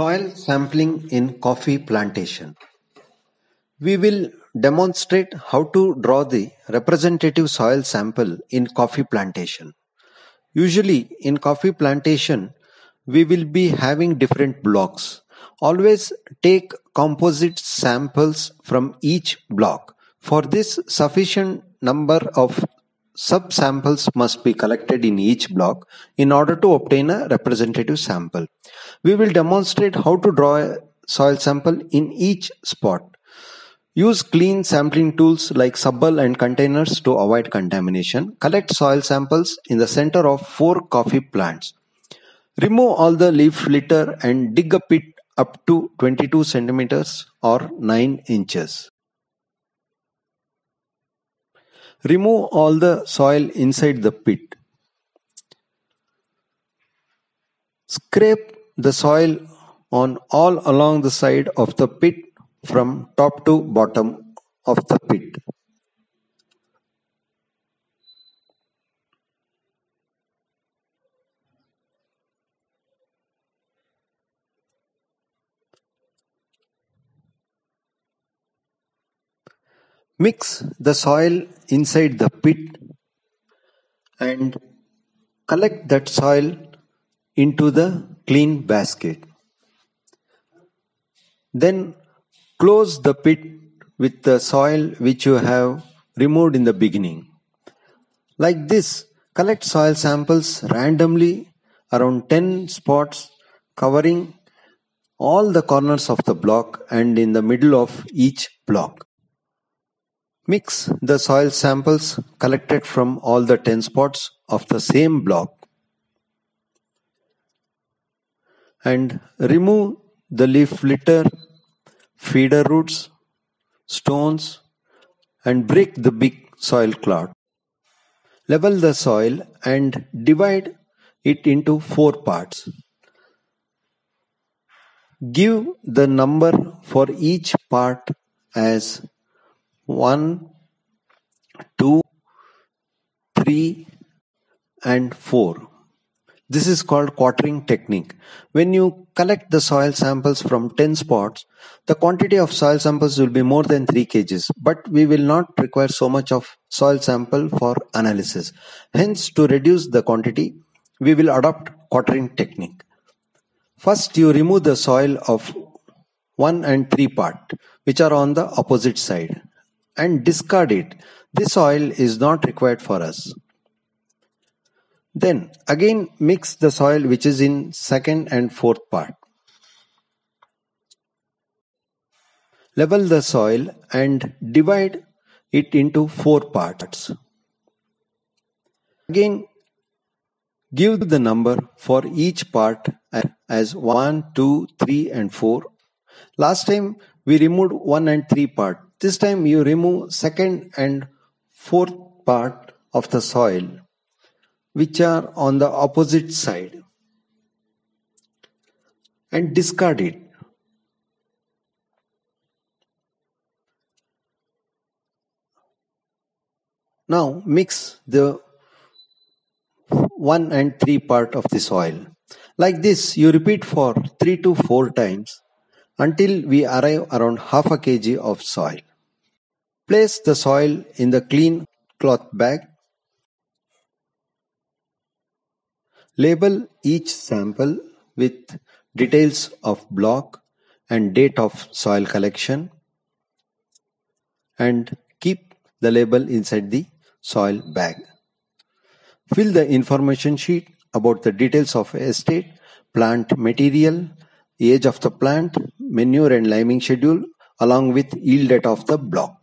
Soil sampling in coffee plantation. We will demonstrate how to draw the representative soil sample in coffee plantation. Usually in coffee plantation, we will be having different blocks. Always take composite samples from each block. For this, sufficient number of subsamples must be collected in each block in order to obtain a representative sample. We will demonstrate how to draw a soil sample in each spot. Use clean sampling tools like subball and containers to avoid contamination. Collect soil samples in the center of four coffee plants. Remove all the leaf litter and dig a pit up to 22 centimeters or 9 inches. Remove all the soil inside the pit. Scrape the soil on all along the side of the pit from top to bottom of the pit. Mix the soil inside the pit and collect that soil into the clean basket. Then close the pit with the soil which you have removed in the beginning. Like this, collect soil samples randomly around 10 spots covering all the corners of the block and in the middle of each block. Mix the soil samples collected from all the 10 spots of the same block and remove the leaf litter, feeder roots, stones and break the big soil clod. Level the soil and divide it into four parts. Give the number for each part as 1, 2, 3 and 4. This is called quartering technique. When you collect the soil samples from 10 spots, the quantity of soil samples will be more than 3 kgs, but we will not require so much of soil sample for analysis. Hence, to reduce the quantity, we will adopt quartering technique. First, you remove the soil of 1 and 3 part, which are on the opposite side and discard it. This soil is not required for us. Then again mix the soil which is in second and fourth part. Level the soil and divide it into four parts. Again give the number for each part as 1, 2, 3 and 4. Last time we removed 1 and 3 part. This time you remove second and fourth part of the soil which are on the opposite side and discard it. Now mix the 1 and 3 part of the soil. Like this you repeat for 3 to 4 times until we arrive around half a kg of soil. Place the soil in the clean cloth bag. Label each sample with details of block and date of soil collection and keep the label inside the soil bag. Fill the information sheet about the details of estate, plant material, age of the plant, manure and liming schedule along with yield data of the block.